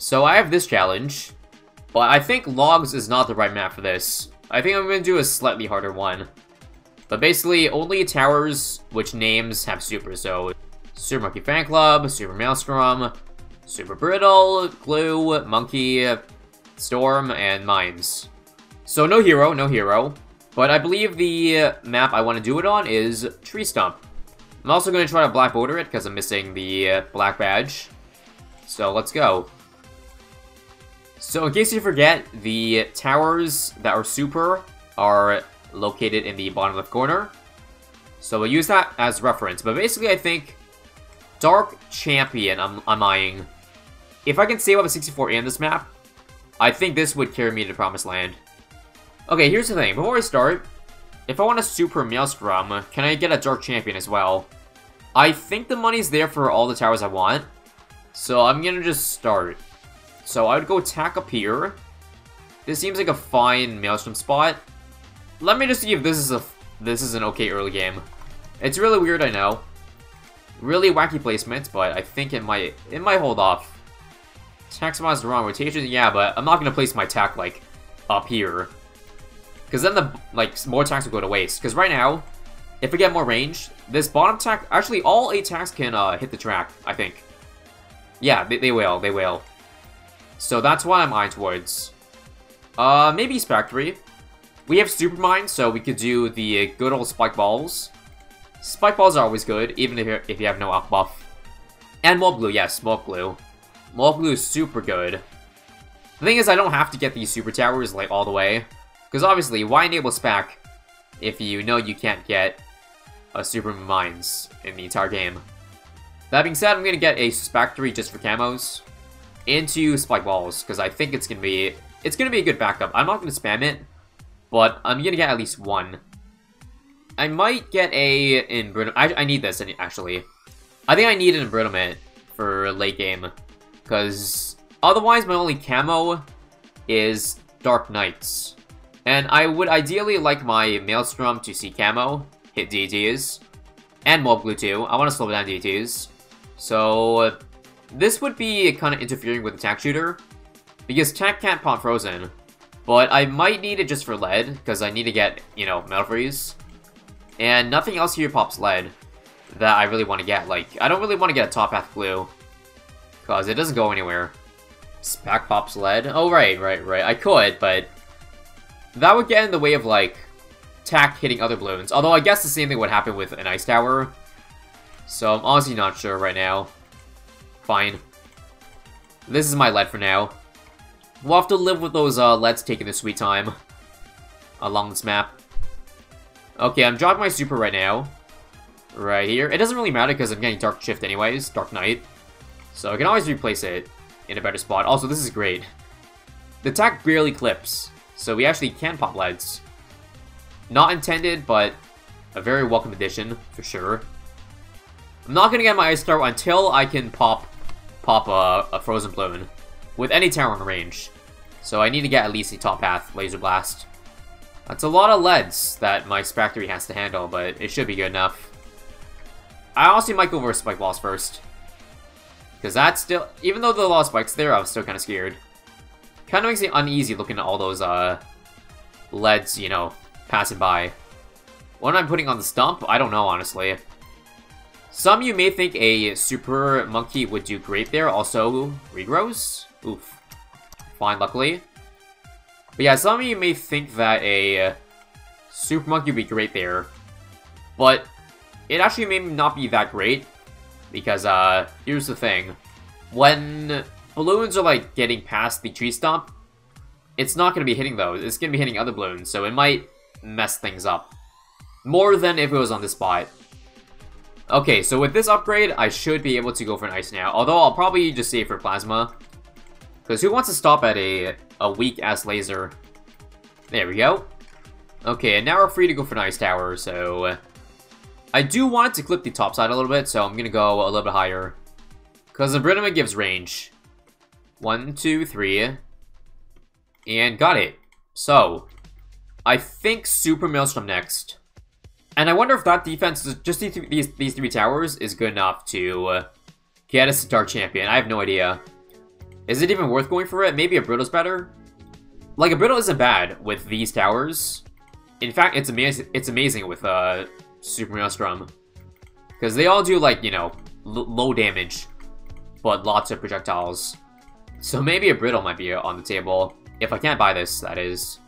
So I have this challenge, but I think Logs is not the right map for this. I think I'm going to do a slightly harder one. But basically, only towers which names have super, so Super Monkey Fan Club, Super Maelstrom, Super Brittle, Glue, Monkey, Storm, and Mines. So no hero, no hero. But I believe the map I want to do it on is Tree Stump. I'm also going to try to black border it because I'm missing the uh, black badge. So let's go. So in case you forget, the towers that are super are located in the bottom left corner. So we'll use that as reference. But basically I think Dark Champion I'm, I'm eyeing. If I can save up a 64 in this map, I think this would carry me to Promised Land. Okay, here's the thing. Before I start, if I want a Super Maelstrom, can I get a Dark Champion as well? I think the money's there for all the towers I want. So I'm gonna just start. So I would go attack up here. This seems like a fine Maelstrom spot. Let me just see if this is a this is an okay early game. It's really weird, I know. Really wacky placement, but I think it might it might hold off. Spot is the wrong rotation, yeah, but I'm not gonna place my attack like up here. Because then the, like, more attacks will go to waste. Because right now, if we get more range, this bottom attack, actually all 8 attacks can uh, hit the track, I think. Yeah, they, they will, they will. So that's why I'm eyeing towards. Uh, maybe Factory. We have Super Mine, so we could do the good old Spike Balls. Spike Balls are always good, even if, if you have no up buff. And MOAB Glue, yes, MOAB Glue. MOAB Glue is super good. The thing is, I don't have to get these Super Towers, like, all the way. Because obviously, why enable SPAC if you know you can't get a Super Mines in the entire game? That being said, I'm going to get a Factory just for camos into Spike Balls, because I think it's going to be it's going to be a good backup. I'm not going to spam it, but I'm going to get at least one. I might get a in I, I need this, actually. I think I need an Embrittlement for late game, because otherwise my only camo is Dark Knights. And I would ideally like my Maelstrom to see camo, hit DDTs, and MOAB Glue too. I want to slow down DDTs. So, this would be kind of interfering with Attack Shooter, because Attack can't pop Frozen. But I might need it just for lead, because I need to get, you know, Metal Freeze. And nothing else here pops lead that I really want to get. Like, I don't really want to get a Top Path Glue, because it doesn't go anywhere. SPAC pops lead? Oh, right, right, right. I could, but that would get in the way of, like, tack hitting other balloons. Although I guess the same thing would happen with an Ice Tower. So I'm honestly not sure right now. Fine. This is my lead for now. We'll have to live with those uh, leads taking their sweet time along this map. Okay, I'm dropping my super right now. Right here. It doesn't really matter because I'm getting Dark Shift anyways, Dark Knight. So I can always replace it in a better spot. Also, this is great. The attack barely clips. So we actually can pop leads. Not intended, but a very welcome addition, for sure. I'm not gonna get my Ice Star until I can pop pop a, a Frozen Balloon with any tower in range. So I need to get at least a Top Path Laser Blast. That's a lot of leads that my Factory has to handle, but it should be good enough. I honestly might go for Spike Balls first. Because that's still... Even though the of spikes there, I was still kind of scared. Kind of makes me uneasy looking at all those, uh, leads, you know, passing by. What am I putting on the stump? I don't know, honestly. Some you may think a Super Monkey would do great there. Also, regrows? Oof. Fine, luckily. But yeah, some of you may think that a Super Monkey would be great there. But it actually may not be that great. Because, uh, here's the thing. When balloons are like getting past the tree stump, it's not going to be hitting those. It's going to be hitting other balloons, so it might mess things up. More than if it was on the spot. Okay, so with this upgrade, I should be able to go for an Ice now. Although I'll probably just save for Plasma. Because who wants to stop at a, a weak-ass laser? There we go. Okay, and now we're free to go for an Ice Tower, so... Uh, I do want to clip the top side a little bit, so I'm to go a little bit higher. Because the Embrittlement gives range. One, two, three. And got it. So, I think Super Maelstrom next. And I wonder if that defense, just these, these, these three towers, is good enough to uh, get us to Dark Champion. I have no idea. Is it even worth going for it? Maybe a Brittle's better? Like, a Brittle isn't bad with these towers. In fact, it's amazing It's amazing with uh, Super Maelstrom. Because they all do, like, you know, low damage, but lots of projectiles. So maybe a Brittle might be on the table. If I can't buy this, that is.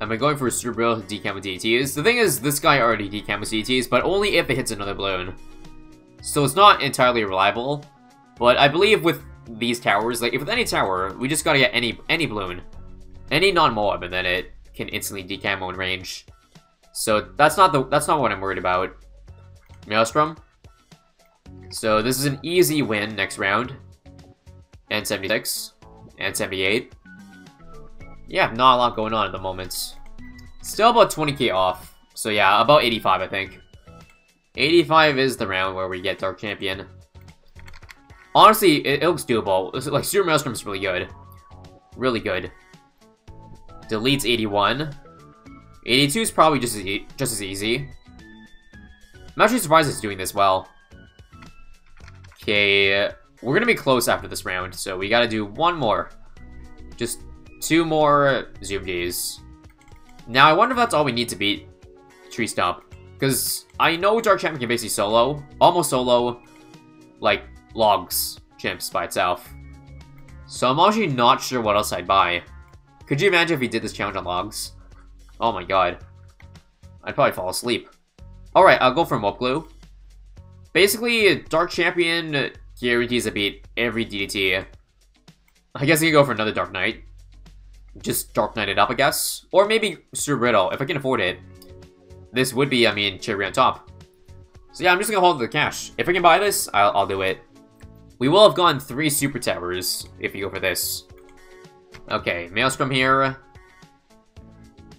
Am I going for a Super Brittle decam with DDTs? The thing is, this guy already decam with DDTs, but only if it hits another balloon. So it's not entirely reliable. But I believe with these towers, like, if with any tower, we just gotta get any any balloon. Any non-mob, and then it can instantly decamo in range. So that's not the that's not what I'm worried about. Maelstrom. So this is an easy win next round. And 76. And 78. Yeah, not a lot going on at the moment. Still about 20k off. So yeah, about 85 I think. 85 is the round where we get Dark Champion. Honestly, it, it looks doable. It's, Like, Super Maelstrom's really good. Really good. Deletes 81. 82 is probably just as, e just as easy. I'm actually surprised it's doing this well. Okay, we're gonna be close after this round, so we gotta do one more. Just two more Zoom Ds. Now, I wonder if that's all we need to beat Tree Stump. Because I know Dark Champion can basically solo, almost solo, like, logs chimps by itself. So I'm actually not sure what else I'd buy. Could you imagine if he did this challenge on logs? Oh my god. I'd probably fall asleep. Alright, I'll go for MOAB Glue. Basically, Dark Champion guarantees a beat every DDT. I guess I can go for another Dark Knight. Just Dark Knight it up, I guess. Or maybe Super Brittle, if I can afford it. This would be, I mean, cherry on top. So yeah, I'm just gonna hold the cash. If I can buy this, I'll, I'll do it. We will have gone three Super Towers if you go for this. Okay, Maelstrom here.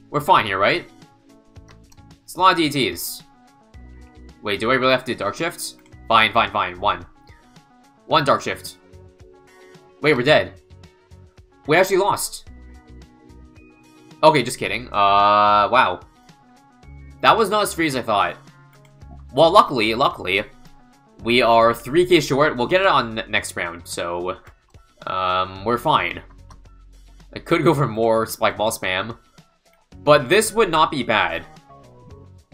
We're fine here, right? It's a lot of DDTs. Wait, do I really have to Dark Shift? Fine, fine, fine. One. One Dark Shift. Wait, we're dead. We actually lost. Okay, just kidding. Uh, wow. That was not as free as I thought. Well, luckily, luckily, we are 3k short. We'll get it on next round, so um, we're fine. I could go for more Spike Ball spam, but this would not be bad.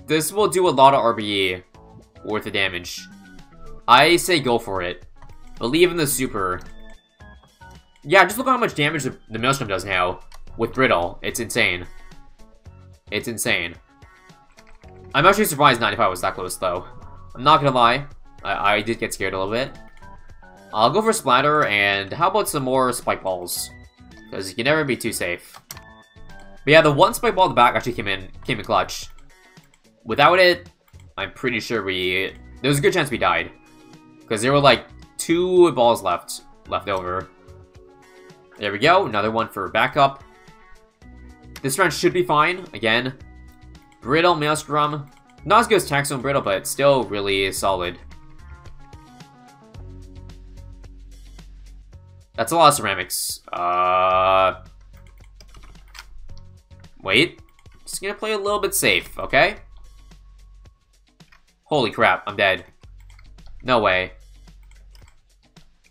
This will do a lot of RBE worth of damage. I say go for it. Believe in the super. Yeah, just look how much damage the, the Maelstrom does now with Brittle. It's insane. It's insane. I'm actually surprised 95 was that close, though. I'm not gonna lie. I, I did get scared a little bit. I'll go for Splatter, and how about some more Spike Balls? Because you can never be too safe. But yeah, the one Spike Ball at the back actually came in, came in clutch. Without it, I'm pretty sure we... There was a good chance we died. Because there were like two balls left, left over. There we go, another one for backup. This round should be fine, again. Brittle Maelstrom. Not as good as Tack Zone Brittle, but still really solid. That's a lot of ceramics. Uh... Wait. Just gonna play a little bit safe, okay? Holy crap, I'm dead. No way.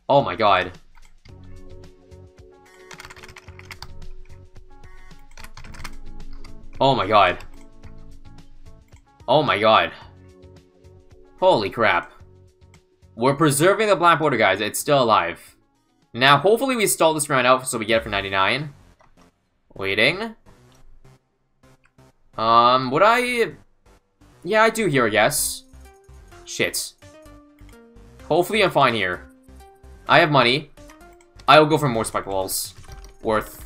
Oh my god. Oh my god. Oh my god. Holy crap. We're preserving the Black Border, guys. It's still alive. Now, hopefully we stall this round out so we get it for 99. Waiting. Um, would I... Yeah, I do here, I guess. Shit. Hopefully I'm fine here. I have money. I will go for more spike balls. Worth.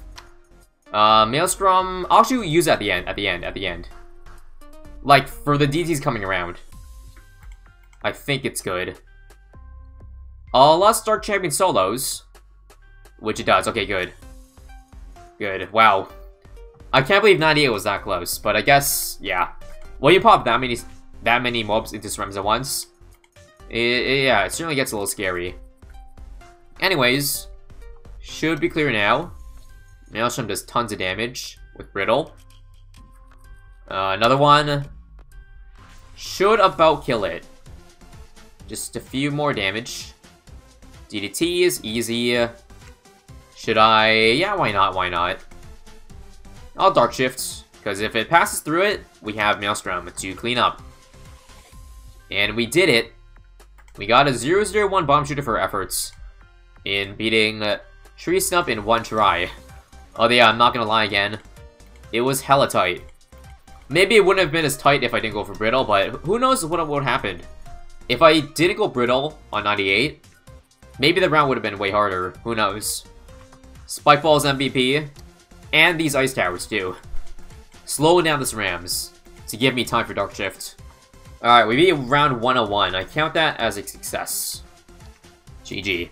Uh, Maelstrom... I'll actually use at the end, at the end, at the end. Like, for the DDTs coming around. I think it's good. Uh, let's start champion solos. Which it does. Okay, good. Good. Wow. I can't believe 98 was that close, but I guess, yeah. When you pop that many that many mobs into cerams at once, it, it, yeah, it certainly gets a little scary. Anyways, should be clear now. Maelstrom does tons of damage with Brittle. Uh, another one. Should about kill it. Just a few more damage. DDT is easy. Should I? Yeah, why not? Why not? I'll Dark Shift, because if it passes through it, we have Maelstrom to clean up. And we did it. We got a 001 Bomb Shooter for efforts in beating Tree Stump in one try. Oh yeah, I'm not gonna lie again. It was hella tight. Maybe it wouldn't have been as tight if I didn't go for Brittle, but who knows what would happen. If I didn't go Brittle on 98, maybe the round would have been way harder. Who knows. Spikeball's MVP, and these Ice Towers too. Slowing down this Rams to give me time for Dark Shift. Alright, we beat round 101. I count that as a success. GG.